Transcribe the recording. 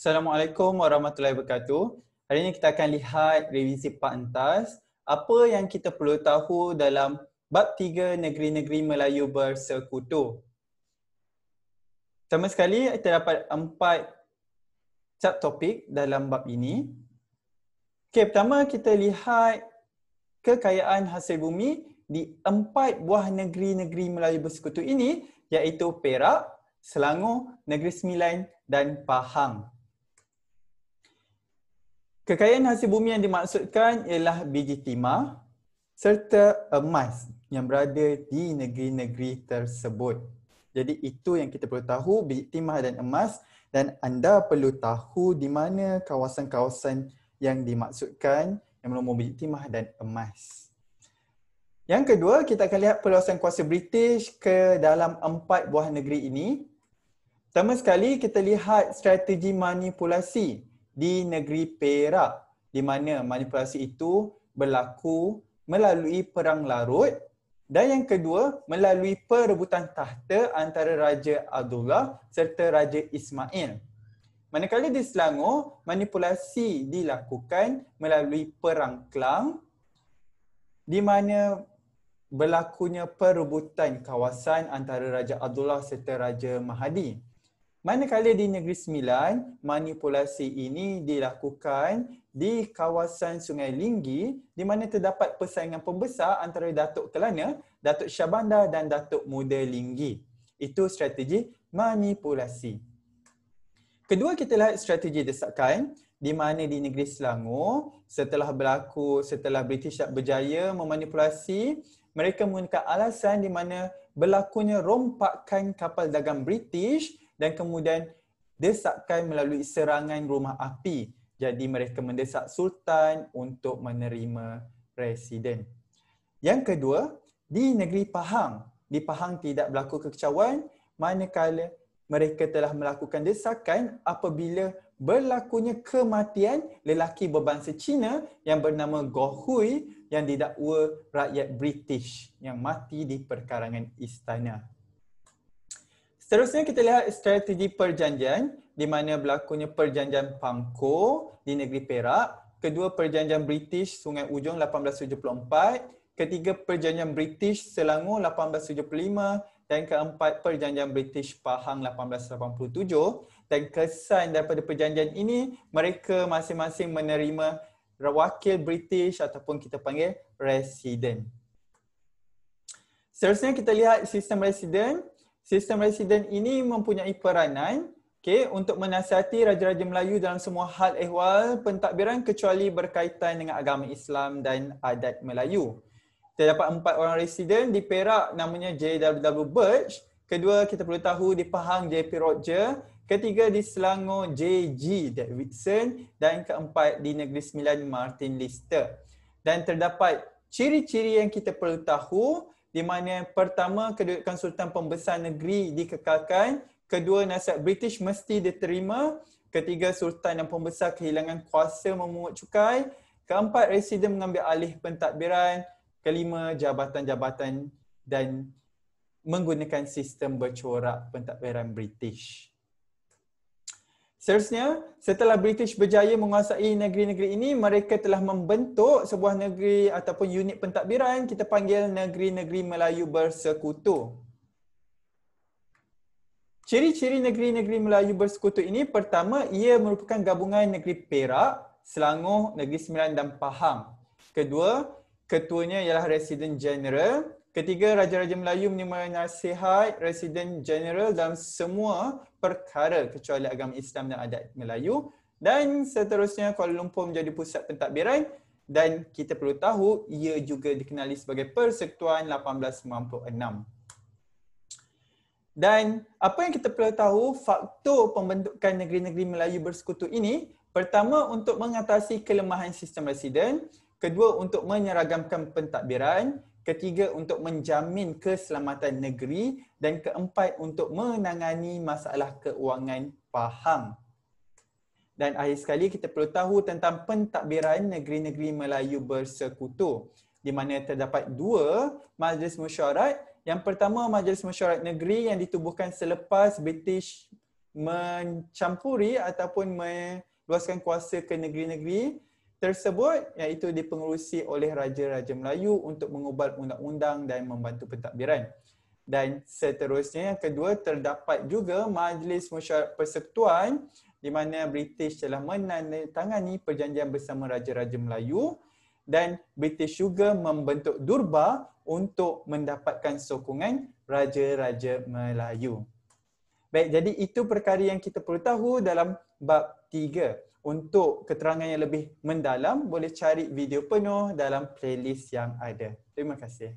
Assalamualaikum warahmatullahi wabarakatuh. Hari ini kita akan lihat revisi Pak Entas. Apa yang kita perlu tahu dalam bab tiga negeri-negeri Melayu bersekutu. Pertama sekali, kita dapat empat subtopik dalam bab ini. Okey, pertama kita lihat kekayaan hasil bumi di empat buah negeri-negeri Melayu bersekutu ini iaitu Perak, Selangor, Negeri Sembilan dan Pahang. Kekayaan hasil bumi yang dimaksudkan ialah biji timah serta emas yang berada di negeri-negeri tersebut. Jadi itu yang kita perlu tahu biji timah dan emas dan anda perlu tahu di mana kawasan-kawasan yang dimaksudkan yang menumbuh biji timah dan emas. Yang kedua, kita akan lihat perluasan kuasa British ke dalam empat buah negeri ini. Pertama sekali, kita lihat strategi manipulasi di negeri Perak di mana manipulasi itu berlaku melalui perang larut dan yang kedua melalui perebutan tahta antara Raja Abdullah serta Raja Ismail. Manakala di Selangor, manipulasi dilakukan melalui perang Klang di mana berlakunya perebutan kawasan antara Raja Abdullah serta Raja Mahadi. Manakala di Negeri Sembilan, manipulasi ini dilakukan di kawasan Sungai Linggi di mana terdapat persaingan pembesar antara Datuk Kelana, Datuk Syabanda dan Datuk Muda Linggi. Itu strategi manipulasi. Kedua kita lihat strategi desakan di mana di negeri Selangor setelah berlaku setelah British berjaya memanipulasi mereka menggunakan alasan di mana berlakunya rompakan kapal dagang British dan kemudian desakan melalui serangan rumah api. Jadi mereka mendesak sultan untuk menerima presiden. Yang kedua, di negeri Pahang. Di Pahang tidak berlaku kekecauan manakala mereka telah melakukan desakan apabila berlakunya kematian lelaki berbangsa Cina yang bernama Goh Hui yang didakwa rakyat British yang mati di perkarangan istana. Seterusnya kita lihat strategi perjanjian di mana berlakunya perjanjian Pangko di negeri Perak, kedua perjanjian British Sungai Ujong 1874, ketiga perjanjian British Selangor 1875 dan keempat perjanjian British Pahang 1887 dan kesan daripada perjanjian ini mereka masing-masing menerima wakil British ataupun kita panggil resident. Seterusnya kita lihat sistem resident sistem residen ini mempunyai peranan okay, untuk menasihati Raja-Raja Melayu dalam semua hal ehwal pentadbiran kecuali berkaitan dengan agama Islam dan adat Melayu. Terdapat empat orang residen di Perak namanya J.W.W. Birch. Kedua kita perlu tahu di Pahang J.P. Roger. Ketiga di Selangor J.G. Davidson. Dan keempat di Negeri Sembilan Martin Lister. Dan terdapat ciri-ciri yang kita perlu tahu di mana pertama kedudukan sultan pembesar negeri dikekalkan, kedua nasihat British mesti diterima, ketiga sultan dan pembesar kehilangan kuasa memungut cukai, keempat residen mengambil alih pentadbiran, kelima jabatan-jabatan dan menggunakan sistem bercorak pentadbiran British. Seterusnya, setelah British berjaya menguasai negeri-negeri ini, mereka telah membentuk sebuah negeri ataupun unit pentadbiran kita panggil negeri-negeri Melayu bersekutu. Ciri-ciri negeri-negeri Melayu bersekutu ini pertama ia merupakan gabungan negeri Perak, Selangor, Negeri Sembilan dan Pahang. Kedua, ketuanya ialah Resident General Ketiga, Raja-Raja Melayu menerima nasihat Residen General dalam semua perkara kecuali agama Islam dan adat Melayu. Dan seterusnya Kuala Lumpur menjadi pusat pentadbiran dan kita perlu tahu ia juga dikenali sebagai Persekutuan 1896. Dan apa yang kita perlu tahu faktor pembentukan negeri-negeri Melayu bersekutu ini pertama untuk mengatasi kelemahan sistem residen, kedua untuk menyeragamkan pentadbiran, ketiga untuk menjamin keselamatan negeri dan keempat untuk menangani masalah keuangan Pahang. Dan akhir sekali kita perlu tahu tentang pentadbiran negeri-negeri Melayu bersekutu di mana terdapat dua majlis mesyuarat. Yang pertama majlis mesyuarat negeri yang ditubuhkan selepas British mencampuri ataupun meluaskan kuasa ke negeri-negeri tersebut iaitu dipengerusi oleh Raja-Raja Melayu untuk mengubah undang-undang dan membantu pentadbiran. Dan seterusnya yang kedua terdapat juga Majlis Mesyuarat Persekutuan di mana British telah menandatangani perjanjian bersama Raja-Raja Melayu dan British juga membentuk Durba untuk mendapatkan sokongan Raja-Raja Melayu. Baik, jadi itu perkara yang kita perlu tahu dalam bab tiga. Untuk keterangan yang lebih mendalam, boleh cari video penuh dalam playlist yang ada. Terima kasih.